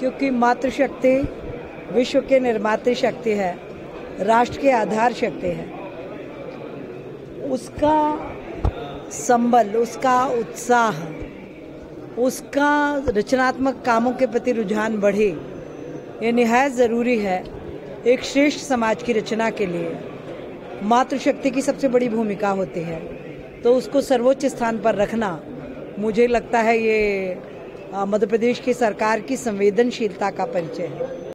क्योंकि मातृशक्ति विश्व के निर्मात्री शक्ति है, राष्ट्र के आधार शक्ति है। उसका संबल, उसका उत्साह, उसका रचनात्मक कामों के प्रति रुझान बढ़े, ये निहायत ज़रूरी है एक श्रेष्ठ समाज की रचना के लिए। मातृशक्ति की सबसे बड़ी भूमिका होती है तो उसको सर्वोच्च स्थान पर रखना मुझे लगता है ये मध्य प्रदेश की सरकार की संवेदनशीलता का परिचय है।